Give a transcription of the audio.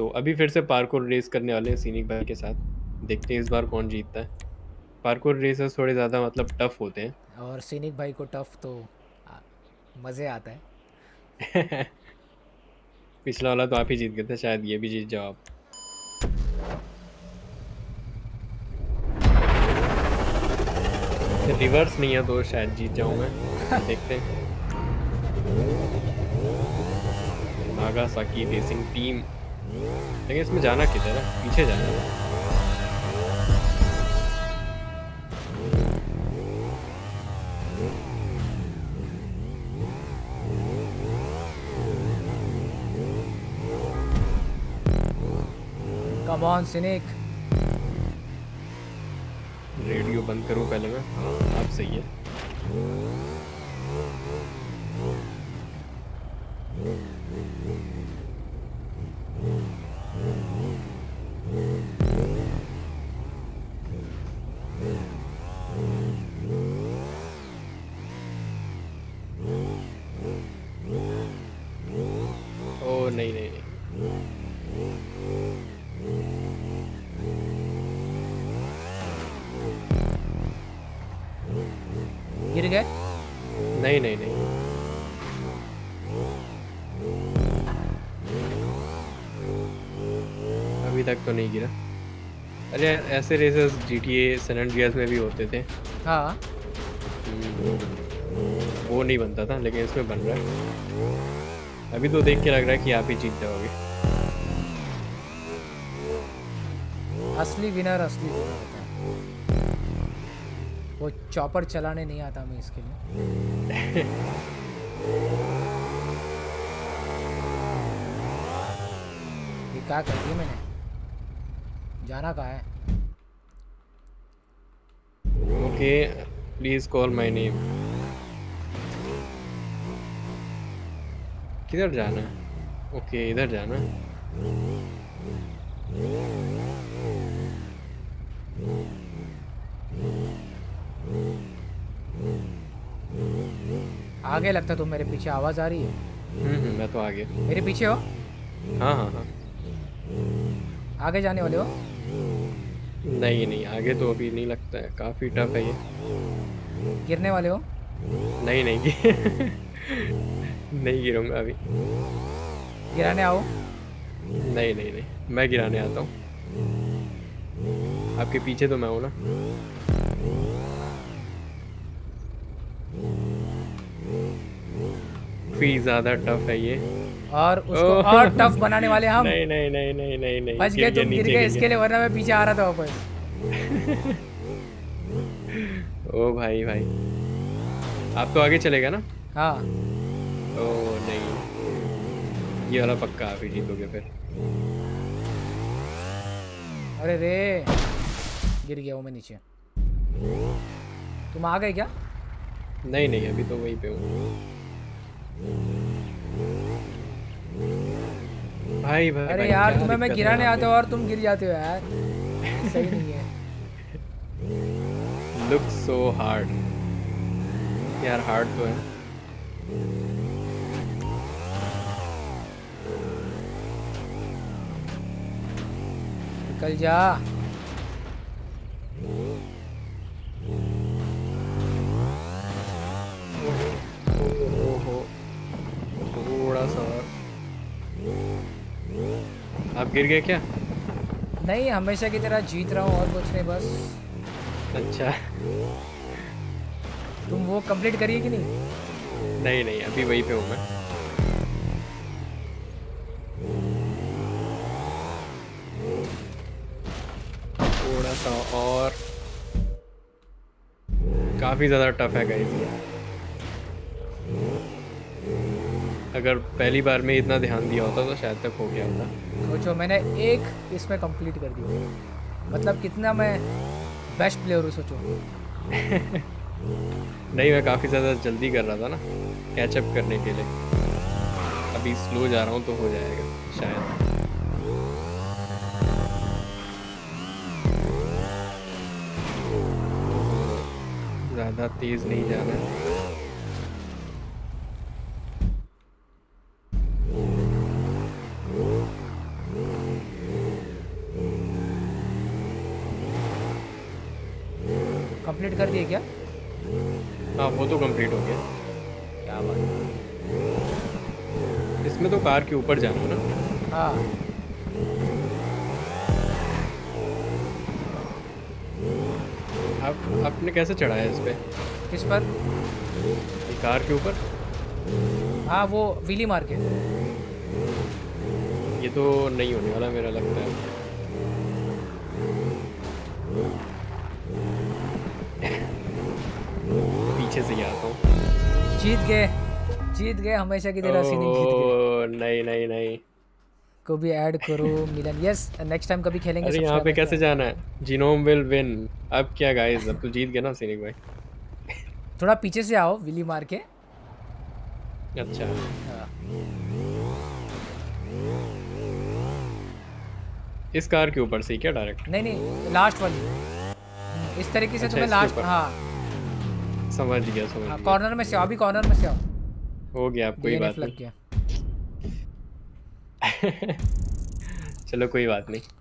तो अभी फिर से पार्कोर रेस करने वाले हैं सीनिक भाई के साथ। देखते हैं इस बार कौन जीतता है। पार्कोर रेसर्स थोड़े ज़्यादा मतलब टफ होते हैं। और सीनिक भाई को टफ तो मज़े आता है। पिछला वाला तो आप ही जीत गए थे शायद ये भी जीत जाओ आप। रिवर्स नहीं है तो शायद जीत जाऊँ मैं। देखते हैं। नागासाकी रेसिंग टीम लेकिन इसमें जाना किधर है? पीछे जाना है। कम ऑन सिनिक रेडियो बंद करूँ पहले मैं। हाँ आप सही है। नहीं नहीं नहीं। गिर गए? नहीं नहीं नहीं। अभी तक तो नहीं गिरा। अरे ऐसे races G T A San में भी होते थे। हाँ। वो नहीं बनता था लेकिन इसमें बन रहा है। अभी तो देख के लग रहा है कि आप ही जीत जाओगे। असली विनर असली विनर होता है। वो चॉपर चलाने नहीं आता हमें इसके लिए। ये क्या कर दिया मैंने? जाना कहा है? Okay please call my name किधर जाना? ओके इधर जाना। आगे लगता तुम मेरे पीछे आवाज़ आ रही है? हम्म हम्म, मैं तो आगे। मेरे पीछे हो? हाँ हाँ हाँ। आगे जाने वाले हो? नहीं नहीं आगे तो अभी नहीं लगता है। काफ़ी टफ है ये। गिरने वाले हो? नहीं नहीं। नहीं गिरूँगा अभी। गिराने आओ। नहीं नहीं नहीं मैं गिराने आता हूँ। आपके पीछे तो मैं हूँ ना। काफ़ी ज़्यादा टफ है ये। और उसको और टफ बनाने वाले हम। नहीं नहीं नहीं नहीं नहीं नहीं बच गए तुम गिर गए इसके लिए वरना मैं पीछे आ रहा था वापस। ओ भाई भाई। आप तो आगे चलेगा ना? हाँ। ओ नहीं। ये वाला पक्का आप ही जीतोगे फिर। अरे रे गिर गया वो मैं नीचे। तुम आ गए क्या? नहीं नहीं अभी तो वहीं पे हूँ। भाई भाई अरे भाई, यार तुम्हें मैं गिराने आता हूँ और तुम गिर जाते हो यार। सही नहीं है। लुक सो हार्ड यार हार्ड तो है। निकल जा। थोड़ा सा आप गिर गए क्या? नहीं हमेशा की तरह जीत रहा हूँ और कुछ नहीं बस। अच्छा। तुम वो कंप्लीट करिए कि नहीं? नहीं नहीं अभी वहीं पे हूँ मैं। थोड़ा सा और काफ़ी ज़्यादा टफ है गाइस अगर पहली बार में इतना ध्यान दिया होता तो शायद तक हो गया होता। सोचो मैंने एक इसमें कंप्लीट कर दिया। मतलब कितना मैं बेस्ट प्लेयर हूँ सोचो। नहीं मैं काफ़ी ज़्यादा जल्दी कर रहा था ना कैचअप करने के लिए। अभी स्लो जा रहा हूँ तो हो जाएगा शायद। ज़्यादा तेज़ नहीं जाना है। कंप्लीट कर दिए क्या? हाँ वो तो कंप्लीट हो गया। क्या बात इसमें तो कार के ऊपर जाना ना? हाँ। आप आपने कैसे चढ़ाया इस पे? किस पर? कार के ऊपर? हाँ वो विली मार के ये तो नहीं होने वाला मेरा लगता है। पीछे से ही आता हूँ। जीत गए जीत गए हमेशा की तरह सीनिंग जीत गए। नहीं नहीं नहीं। को भी ऐड करो मिलन। यस नेक्स्ट टाइम कभी खेलेंगे अरे यहाँ पे कैसे जाना है? जिनोम विल विन अब क्या गाइस अब तो जीत गया ना सैनिक भाई थोड़ा पीछे से आओ विली मार के। अच्छा। हाँ। इस कार के ऊपर से क्या डायरेक्ट नहीं नहीं लास्ट वाली इस तरीके से अच्छा, तुम्हें लास्ट। हाँ। समझ गया समझ हाँ गया। कॉर्नर में से आओ अभी कॉर्नर में से आओ। हो गया कोई DNF बात लग गया। चलो कोई बात नहीं।